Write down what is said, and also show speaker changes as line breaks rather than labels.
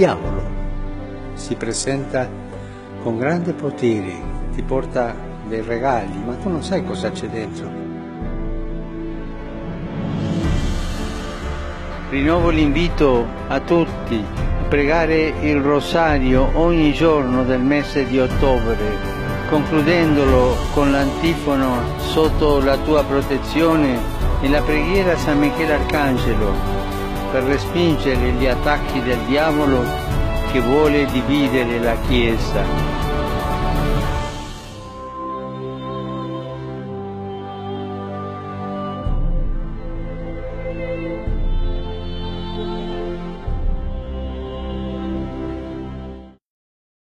diavolo si presenta con grandi poteri, ti porta dei regali, ma tu non sai cosa c'è dentro.
Rinnovo l'invito a tutti a pregare il rosario ogni giorno del mese di ottobre, concludendolo con l'antifono sotto la tua protezione e la preghiera a San Michele Arcangelo per respingere gli attacchi del diavolo che vuole dividere la Chiesa.